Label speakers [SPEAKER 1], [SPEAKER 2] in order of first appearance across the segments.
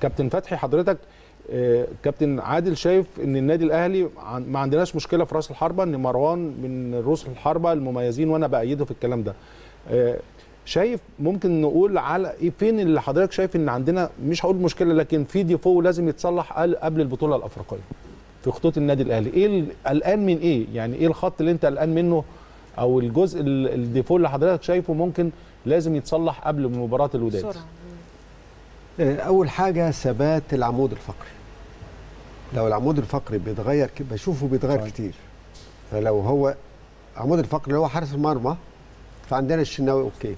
[SPEAKER 1] كابتن فتحي حضرتك آه، كابتن عادل شايف إن النادي الأهلي ما عندناش مشكلة في رأس الحربة إن مروان من رؤوس الحربة المميزين وأنا بأيده في الكلام ده. آه، شايف ممكن نقول على إيه؟ فين اللي حضرتك شايف إن عندنا مش هقول مشكلة لكن في ديفو لازم يتصلح قبل البطولة الأفريقية في خطوط النادي الأهلي. إيه قلقان من إيه؟ يعني إيه الخط اللي أنت قلقان منه أو الجزء ال- الديفو اللي حضرتك شايفه ممكن لازم يتصلح قبل مباراة الوداد؟
[SPEAKER 2] أول حاجة ثبات العمود الفقري لو العمود الفقري بيتغير بشوفه بيتغير
[SPEAKER 1] صحيح.
[SPEAKER 2] كتير فلو هو العمود الفقري اللي هو حارس المرمى فعندنا الشناوي
[SPEAKER 3] أوكي.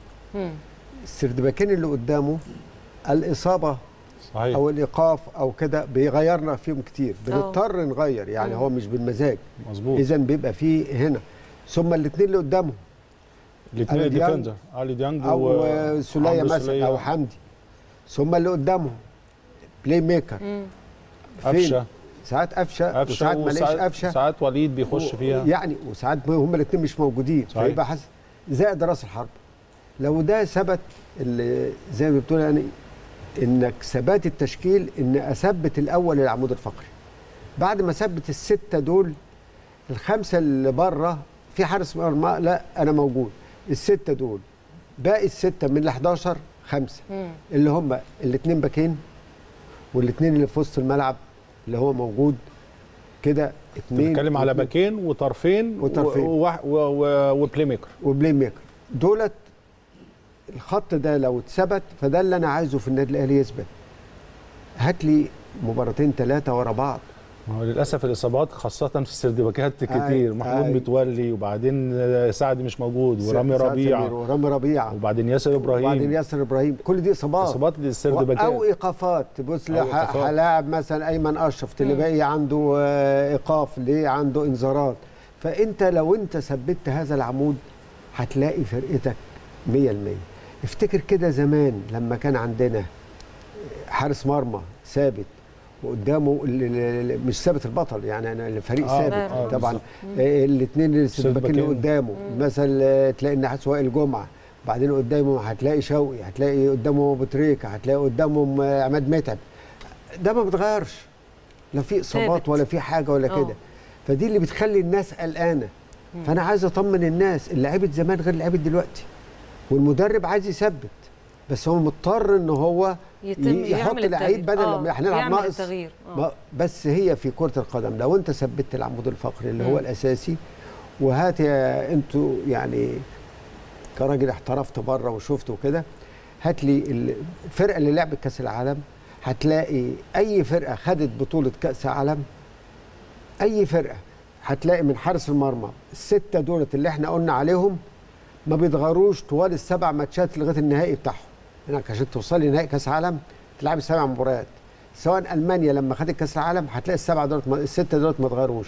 [SPEAKER 2] السردباكين اللي قدامه الإصابة
[SPEAKER 1] صحيح
[SPEAKER 2] أو الإيقاف أو كده بيغيرنا فيهم كتير. بنضطر نغير يعني
[SPEAKER 3] مم.
[SPEAKER 2] هو مش بالمزاج
[SPEAKER 1] مظبوط
[SPEAKER 2] اذا بيبقى فيه هنا ثم الاثنين اللي قدامهم
[SPEAKER 1] الاثنين defender علي ديانج
[SPEAKER 2] أو
[SPEAKER 1] عمرو
[SPEAKER 2] مثلا. أو حمدي ثم اللي قدامهم playmaker؟
[SPEAKER 1] قفشة.
[SPEAKER 2] ساعات
[SPEAKER 1] قفشة
[SPEAKER 2] وساعات ما
[SPEAKER 1] وساعات-
[SPEAKER 2] لاقيش قفشة.
[SPEAKER 1] ساعات وليد بيخش
[SPEAKER 2] و-
[SPEAKER 1] فيها.
[SPEAKER 2] يعني وساعات هم الاثنين مش موجودين.
[SPEAKER 1] صحيح.
[SPEAKER 2] فيبقى حسن زائد رأس الحرب. لو ده ثبت اللي زي ما بتقول يعني إنك ثبات التشكيل إن أثبت الأول العمود الفقري. بعد ما اثبت الستة دول الخمسة اللي بره في حارس مرمى لا أنا موجود. الستة دول باقي الستة من ال 11 خمسة.
[SPEAKER 3] مم.
[SPEAKER 2] اللي هم الاثنين باكين والاثنين اللي في وسط الملعب اللي هو موجود. كده اثنين
[SPEAKER 1] بنتكلم على باكين وطرفين
[SPEAKER 2] وطرفين.
[SPEAKER 1] و- و- و- و playmaker
[SPEAKER 2] و playmaker دولت الخط ده لو اتثبت فده اللي أنا عايزه في النادي الأهلي يثبت. هات لي مباراتين ثلاثة ورا بعض.
[SPEAKER 1] هو للأسف الإصابات خاصة في السردباكات كتير محمود
[SPEAKER 2] أي.
[SPEAKER 1] متولي وبعدين آه، سعد مش موجود ورامي
[SPEAKER 2] سعد
[SPEAKER 1] ربيع.
[SPEAKER 2] سمير ورامي ربيعه
[SPEAKER 1] وبعدين ياسر
[SPEAKER 2] وبعدين
[SPEAKER 1] إبراهيم
[SPEAKER 2] ياسر إبراهيم. كل دي إصابات.
[SPEAKER 1] إصابات للسردباكات أو
[SPEAKER 2] إيقافات.
[SPEAKER 1] إيقافات.
[SPEAKER 2] هلاعب مثلا أيمن أشرف تلاقي عنده آه، إيقاف ليه عنده انذارات. فأنت لو أنت ثبت هذا العمود هتلاقي فرقتك 100% افتكر كده زمان لما كان عندنا حارس مرمى ثابت. وقدامه ال- ال- ال- مش ثابت البطل يعني أنا الفريق
[SPEAKER 1] آه،
[SPEAKER 2] ثابت
[SPEAKER 3] آه،
[SPEAKER 2] طبعا. الاثنين السباكين اللي
[SPEAKER 1] سباكين.
[SPEAKER 2] قدامه. مثلا آه، تلاقي النحاس وائل جمعة بعدين قدامه هتلاقي شوقي هتلاقي قدامه ابو تريكه هتلاقي قدامهم عماد متعب. ده ما بيتغيرش لا في
[SPEAKER 3] إصابات.
[SPEAKER 2] ولا في حاجة ولا
[SPEAKER 3] آه.
[SPEAKER 2] كده. فدي اللي بتخلي الناس قلقانة. فأنا عايز أطمن الناس اللي لعيبه زمان غير لعيبه دلوقتي. والمدرب عايز يثبت بس هو مضطر إن هو
[SPEAKER 3] يتم
[SPEAKER 2] يحط لعيب. بدل
[SPEAKER 3] آه،
[SPEAKER 2] لما إحنا نلعب ناقص
[SPEAKER 3] آه.
[SPEAKER 2] ما- بس هي في كرة القدم لو انت ثبت العمود الفقري اللي
[SPEAKER 3] مم.
[SPEAKER 2] هو الأساسي وهات يا أنتوا يعني كراجل احترفت بره وشفت وكده هات لي الفرقه اللي لعبت كأس العالم هتلاقي أي فرقة خدت بطولة كأس عالم أي فرقة هتلاقي من حارس المرمى الستة دولت اللي إحنا قلنا عليهم ما بيتغيروش طوال السبع ماتشات لغاية النهائي بتاعهم هناك عشان توصلي نهائي كأس عالم تلعبي سبع مباريات. سواء ألمانيا لما خدت كأس العالم هتلاقي السبعه دولت ما- الستة دولت ما اتغيروش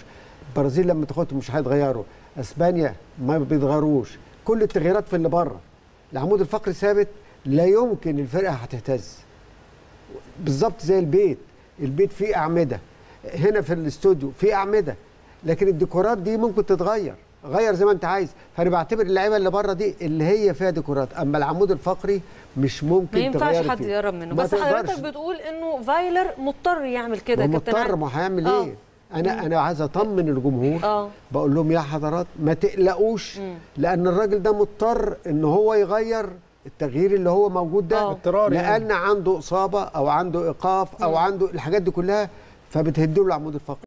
[SPEAKER 2] البرازيل لما تاخدهم مش هيتغيروا إسبانيا ما بيتغيروش. كل التغييرات في اللي بره. العمود الفقري ثابت لا يمكن الفرقة هتهتز. بالظبط زي البيت. البيت فيه أعمدة. هنا في الاستوديو فيه أعمدة. لكن الديكورات دي ممكن تتغير. غير زي ما انت عايز فأنا بعتبر اللعيبة اللي بره دي اللي هي فيها ديكورات أما العمود الفقري مش ممكن
[SPEAKER 3] ما ينفعش
[SPEAKER 2] تغير
[SPEAKER 3] حد. يقرب منه بس. حضرتك بتقول إنه فايلر مضطر يعمل كده كابتن
[SPEAKER 2] مضطر. ما هيعمل
[SPEAKER 3] آه.
[SPEAKER 2] إيه أنا أنا عايز أطمن الجمهور
[SPEAKER 3] آه
[SPEAKER 2] بقول لهم يا حضرات ما تقلقوش
[SPEAKER 3] مم.
[SPEAKER 2] لأن الراجل ده مضطر إن هو يغير التغيير اللي هو موجود ده
[SPEAKER 3] آه.
[SPEAKER 1] اضطراري يعني.
[SPEAKER 2] لأن عنده إصابة أو عنده إيقاف أو عنده الحاجات دي كلها فبتهدله العمود الفقري